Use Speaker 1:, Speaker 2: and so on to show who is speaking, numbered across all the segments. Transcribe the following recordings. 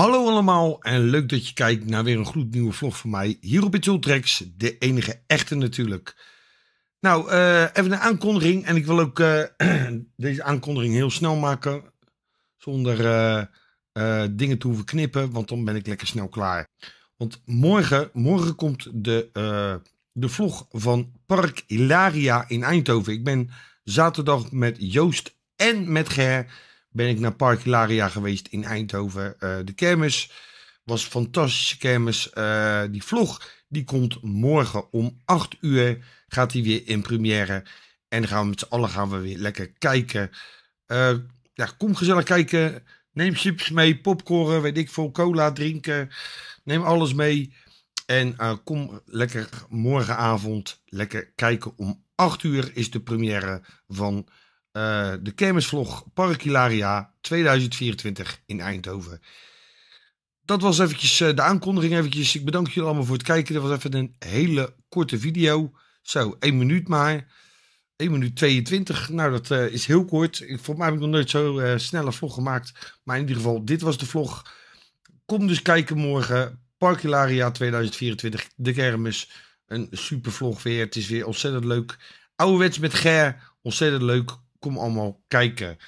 Speaker 1: Hallo allemaal en leuk dat je kijkt naar weer een gloednieuwe vlog van mij hier op Ultrex, de enige echte natuurlijk. Nou, eh, even een aankondiging en ik wil ook eh, deze aankondiging heel snel maken zonder uh, dingen te hoeven knippen, want dan ben ik lekker snel klaar. Want morgen, morgen komt de, de vlog van Park Hilaria in Eindhoven. Ik ben zaterdag met Joost en met Ger ben ik naar Park Hilaria geweest in Eindhoven. Uh, de kermis was een fantastische kermis. Uh, die vlog die komt morgen om 8 uur. Gaat die weer in première. En dan gaan we met z'n allen gaan we weer lekker kijken. Uh, ja, kom gezellig kijken. Neem chips mee, popcorn, weet ik veel, cola drinken. Neem alles mee. En kom lekker morgenavond lekker kijken. Om 8 uur is de première van uh, de kermisvlog Parkilaria 2024 in Eindhoven. Dat was eventjes uh, de aankondiging eventjes. Ik bedank jullie allemaal voor het kijken. Dat was even een hele korte video. Zo, 1 minuut maar. 1 minuut 22. Nou, dat uh, is heel kort. Ik, voor mij heb ik nog nooit zo uh, snelle vlog gemaakt. Maar in ieder geval, dit was de vlog. Kom dus kijken morgen. Parkilaria 2024. De kermis. Een super vlog weer. Het is weer ontzettend leuk. Ouderwets met Ger. Ontzettend leuk kom allemaal kijken.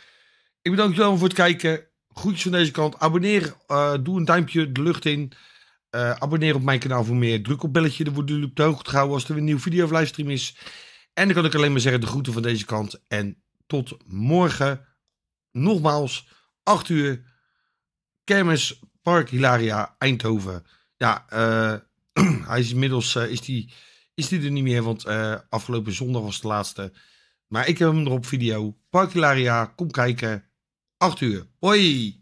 Speaker 1: Ik bedank jullie allemaal voor het kijken. Groetjes van deze kant. Abonneer. Uh, doe een duimpje de lucht in. Uh, abonneer op mijn kanaal voor meer. Druk op belletje. Dan worden jullie op de hoogte gehouden als er een nieuwe video of livestream is. En dan kan ik alleen maar zeggen de groeten van deze kant. En tot morgen. Nogmaals. 8 uur. Kermis Park Hilaria Eindhoven. Ja, uh, hij is inmiddels is die, is die er niet meer. Want afgelopen zondag was de laatste. Maar ik heb hem erop video. Parkilaria, kom kijken. 8 uur. Hoi!